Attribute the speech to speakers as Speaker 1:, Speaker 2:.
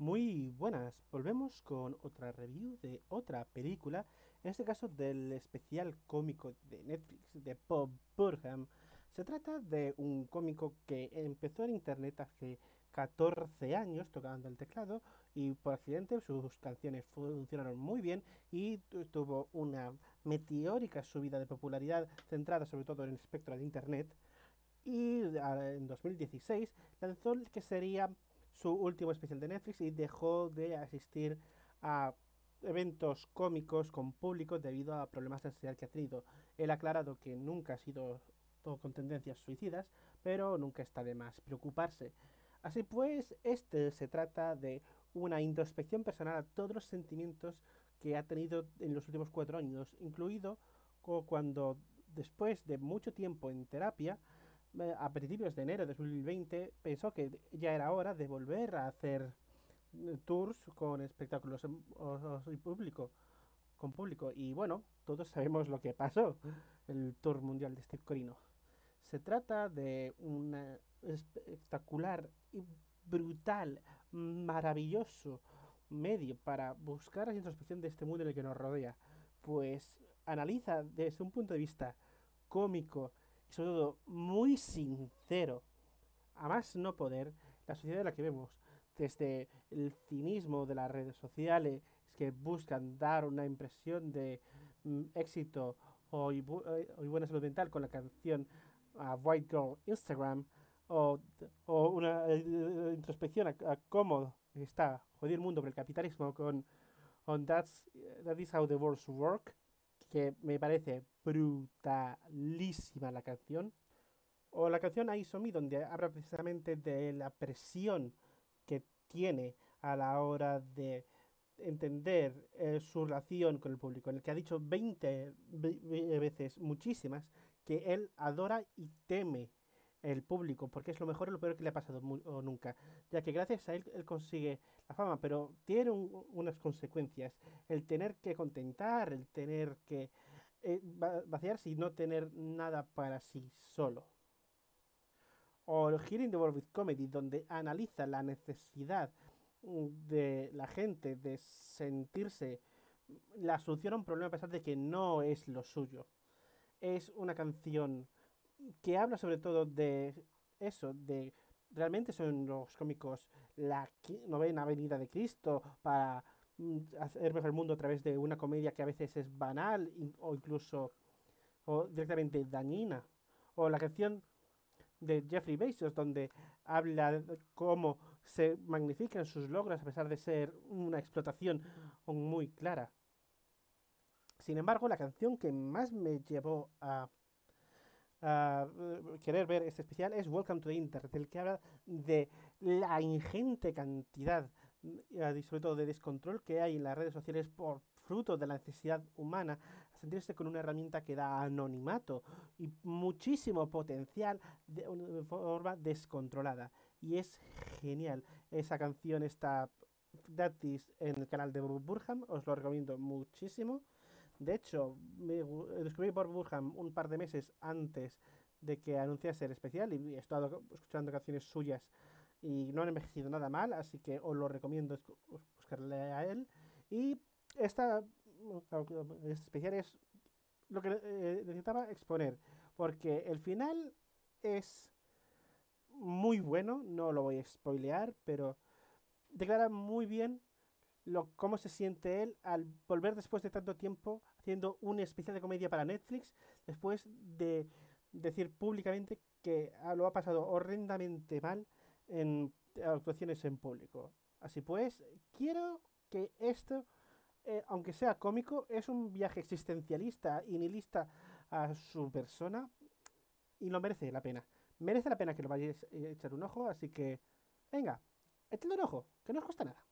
Speaker 1: Muy buenas, volvemos con otra review de otra película, en este caso del especial cómico de Netflix de Bob Burham. Se trata de un cómico que empezó en internet hace 14 años tocando el teclado y por accidente sus canciones funcionaron muy bien y tuvo una meteórica subida de popularidad centrada sobre todo en el espectro de internet y en 2016 lanzó el que sería su último especial de Netflix y dejó de asistir a eventos cómicos con público debido a problemas de ansiedad que ha tenido. Él ha aclarado que nunca ha sido todo con tendencias suicidas, pero nunca está de más preocuparse. Así pues, este se trata de una introspección personal a todos los sentimientos que ha tenido en los últimos cuatro años, incluido cuando después de mucho tiempo en terapia, a principios de enero de 2020 pensó que ya era hora de volver a hacer eh, tours con espectáculos público, con público. Y bueno, todos sabemos lo que pasó, el tour mundial de Steve Corino. Se trata de un espectacular y brutal, maravilloso medio para buscar la introspección de este mundo en el que nos rodea. Pues analiza desde un punto de vista cómico, y sobre todo muy sincero, a más no poder, la sociedad en la que vemos, desde el cinismo de las redes sociales que buscan dar una impresión de mm, éxito o, y, buena salud mental con la canción White Girl Instagram, o, una eh, eh, introspección a, cómo está jodido el mundo por el capitalismo con on that's, That is how the world work, que me parece brutalísima la canción. O la canción Me donde habla precisamente de la presión que tiene a la hora de entender eh, su relación con el público, en el que ha dicho 20 veces, muchísimas, que él adora y teme el público, porque es lo mejor y lo peor que le ha pasado nunca, ya que gracias a él él consigue la fama, pero tiene unas consecuencias, el tener que contentar, el tener que eh, vaciarse y no tener nada para sí solo. O Hearing the World with Comedy, donde analiza la necesidad mm, de la gente de sentirse la solución a un problema a pesar de que no es lo suyo. Es una canción que habla sobre todo de eso, de realmente son los cómicos la novena avenida de Cristo para mm, hacer mejor el mundo a través de una comedia que a veces es banal o incluso o directamente dañina. O la canción de Jeffrey Bezos, donde habla de cómo se magnifican sus logros a pesar de ser una explotación muy clara. Sin embargo, la canción que más me llevó a uh, querer ver este especial es Welcome to the Internet, el que habla de la ingente cantidad, y sobre todo de descontrol que hay en las redes sociales por fruto de la necesidad humana a sentirse con una herramienta que da anonimato y muchísimo potencial de una forma descontrolada. Y es genial. Esa canción está gratis en el canal de Burham, os lo recomiendo muchísimo. De hecho, me descubrí por Burham un par de meses antes de que anunciase el especial y he estado escuchando canciones suyas y no han envejecido nada mal, así que os lo recomiendo buscarle a él. Y esta, este especial es lo que eh, necesitaba exponer, porque el final es muy bueno, no lo voy a spoilear, pero declara muy bien lo, cómo se siente él al volver después de tanto tiempo haciendo un especial de comedia para Netflix, después de decir públicamente que lo ha pasado horrendamente mal en actuaciones en público. Así pues, quiero que esto, eh, aunque sea cómico, es un viaje existencialista y nihilista a su persona y lo merece la pena. Merece la pena que lo vayáis a echar un ojo, así que, venga, echadle un ojo, que no os cuesta nada.